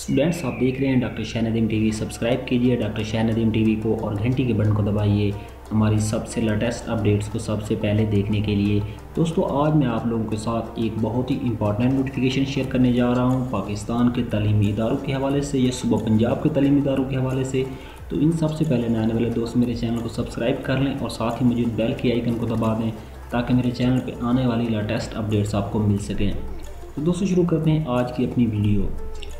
Students آپ دیکھ رہے ہیں doctor Shah Nadeem T V. سبسکرائب کیجیے doctor Shah Nadeem T V کو اور گھنٹی کے بٹن کو دبائیے ہماری سب سے لیٹسٹ اپڈیٹس کو سب سے پہلے دیکھنے کے لیے۔ دوستو، آج میں آپ لوگوں کے ساتھ ایک بہت ہی امپورٹنٹ نوٹیفیکیشن شیئر کرنے جا رہا ہوں پاکستان کے تعلیمی اداروں کے حوالے سے یا صبح پنجاب کے تعلیمی اداروں کے حوالے سے۔ تو ان سب سے پہلے آنے والے دوست میرے چینل کو سبسکرائب کر لیں اور ساتھ ہی موجود بیل کی آئیکن کو دبا دیں تاکہ میرے چینل پہ آنے والی لیٹسٹ اپڈیٹس آپ کو مل سکیں۔ تو دوستو، شروع کرتے ہیں آج کی اپنی ویڈیو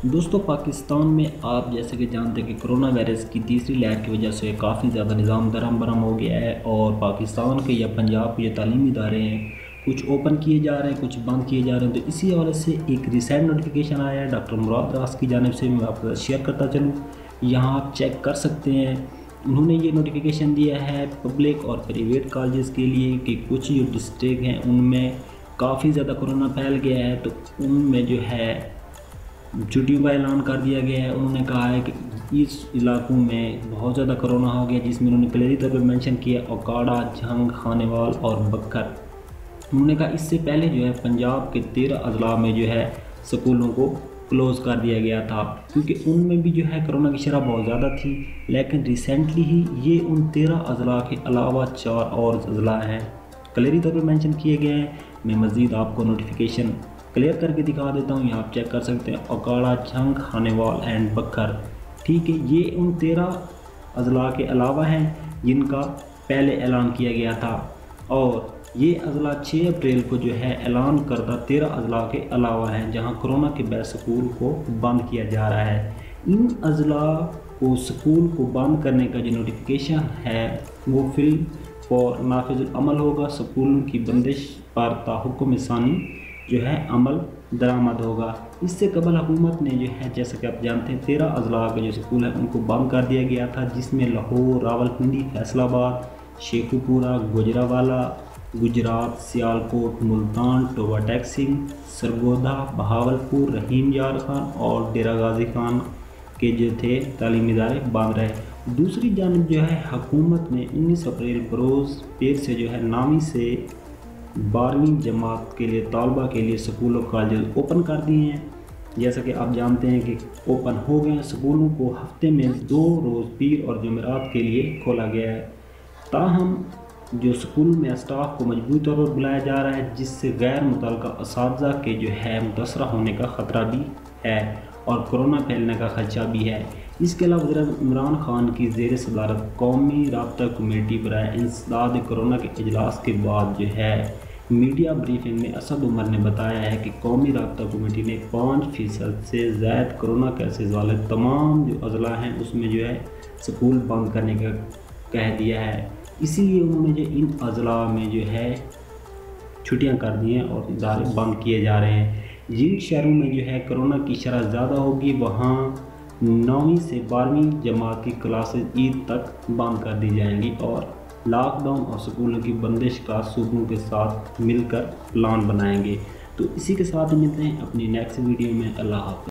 دوستو، پاکستان میں آپ جیسے کہ جانتے ہیں کہ کرونا وائرس کی تیسری لہر کی وجہ سے کافی زیادہ نظام درہم برہم ہو گیا ہے اور پاکستان کے یا پنجاب کے جو تعلیمی ادارے ہیں، کچھ اوپن کیے جا رہے ہیں، کچھ بند کیے جا رہے ہیں۔ تو اسی حوالے سے ایک ریسینٹ نوٹیفیکیشن آیا ہے۔ ڈاکٹر مراد راس کی جانب سے میں آپ کو شیئر کرتا چلوں۔ یہاں آپ چیک کر سکتے ہیں۔ انہوں نے یہ نوٹیفیکیشن دیا ہے پبلک اور پریویٹ کالجز کے لیے کہ کچھ جو ڈسٹرک ہیں، ان میں کافی زیادہ کرونا پھیل گیا ہے۔ تو ان میں جو ہے چھٹیوں کا اعلان کر دیا گیا ہے۔ انہوں نے کہا ہے کہ اس علاقوں میں بہت زیادہ کرونا ہو گیا، جس میں انہوں نے کلیری طور پہ مینشن کیا اوکاڑا جھنگ خانے وال اور بکر۔ انہوں نے کہا اس سے پہلے جو ہے پنجاب کے تیرہ اضلاع میں جو ہے سکولوں کو کلوز کر دیا گیا تھا۔ کیونکہ ان میں بھی جو ہے کرونا کی شرح بہت زیادہ تھی، لیکن ریسنٹلی ہی یہ ان تیرہ اضلاع کے علاوہ چار اور اضلاع ہیں۔ کلیری طور پہ مینشن کیے گئے ہیں۔ میں مزید آپ کو نوٹیفیکیشن کلیئر کر کے دکھا دیتا ہوں، یہاں آپ چیک کر سکتے ہیں۔ اوکاڑا جھنگ خانے وال اینڈ بکر۔ ٹھیک ہے، یہ ان تیرہ اضلاع کے علاوہ ہیں جن کا پہلے اعلان کیا گیا تھا۔ اور یہ اضلاع چھ اپریل کو جو ہے اعلان کردہ تیرہ اضلاع کے علاوہ ہیں، جہاں کرونا کے بے سکول کو بند کیا جا رہا ہے۔ ان اضلاع کو سکول کو بند کرنے کا جو نوٹیفیکیشن ہے، وہ فل اور نافذ العمل ہوگا۔ سکولوں کی بندش پر تاحکم ثانی جو ہے عمل درآمد ہوگا۔ اس سے قبل حکومت نے جو ہے، جیسا کہ آپ جانتے ہیں، تیرہ اضلاع کے جو سکول ہیں ان کو بند کر دیا گیا تھا، جس میں لاہور راول پنڈی فیصل آباد، شیخو پورہ گجرا والا گجرات، سیالکوٹ، ملتان ٹوبا ٹیکسنگ، سرگودا، بہاولپور، رحیم یار خان اور ڈیرہ غازی خان کے جو تھے تعلیمی ادارے بند رہے۔ دوسری جانب جو ہے، حکومت نے انیس اپریل بروز پیر سے جو ہے، نامی سے بارہویں جماعت کے لیے، طالبہ کے لیے سکول اور کالجز اوپن کر دیے ہیں۔ جیسا کہ آپ جانتے ہیں کہ اوپن ہو گئے ہیں، سکولوں کو ہفتے میں دو روز پیر اور جمعرات کے لیے کھولا گیا ہے۔ تاہم، جو سکول میں اسٹاف کو مجبوری طور پر بلایا جا رہا ہے، جس سے غیر متعلقہ اساتذہ کے جو ہے، متاثرہ ہونے کا خطرہ بھی ہے۔ اور کرونا پھیلنے کا خدشہ بھی ہے۔ اس کے علاوہ وزیر عمران خان کی زیر صدارت قومی رابطہ کمیٹی برائے انسداد کرونا کے اجلاس کے بعد جو ہے، میڈیا بریفنگ میں اسد عمر نے بتایا ہے کہ قومی رابطہ کمیٹی نے پانچ فیصد سے زائد کرونا کیسز والے تمام جو اضلاع ہیں، اس میں جو ہے سکول بند کرنے کا کہہ دیا ہے۔ اسی لیے انہوں نے جو ان اضلاع میں جو ہے چھٹیاں کر دی ہیں اور ادارے بند کیے جا رہے ہیں۔ جن شہروں میں جو ہے کرونا کی شرح زیادہ ہوگی، وہاں نویں سے بارہویں جماعت کی کلاسز عید تک بند کر دی جائیں گی اور لاک ڈاؤن اور سکولوں کی بندش کا صوبوں کے ساتھ مل کر پلان بنائیں گے۔ تو اسی کے ساتھ ملتے ہیں اپنی نیکسٹ ویڈیو میں۔ اللہ حافظ۔